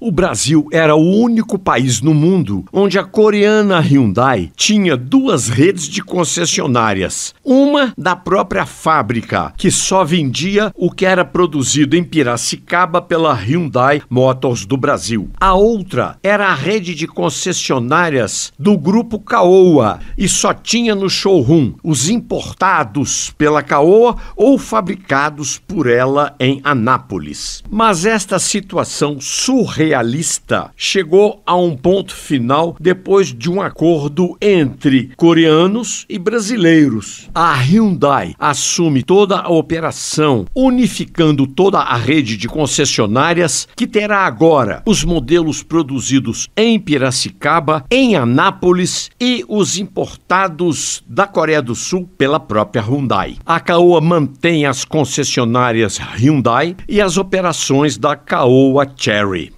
o Brasil era o único país no mundo onde a coreana Hyundai tinha duas redes de concessionárias. Uma da própria fábrica, que só vendia o que era produzido em Piracicaba pela Hyundai Motors do Brasil. A outra era a rede de concessionárias do grupo Caoa e só tinha no showroom os importados pela Caoa ou fabricados por ela em Anápolis. Mas esta situação surrealista chegou a um ponto final depois de um acordo entre coreanos e brasileiros. A Hyundai assume toda a operação, unificando toda a rede de concessionárias que terá agora os modelos produzidos em Piracicaba, em Anápolis e os importados da Coreia do Sul pela própria Hyundai. A Caoa mantém as concessionárias Hyundai e as operações da Caoa Cherry.